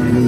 Amen.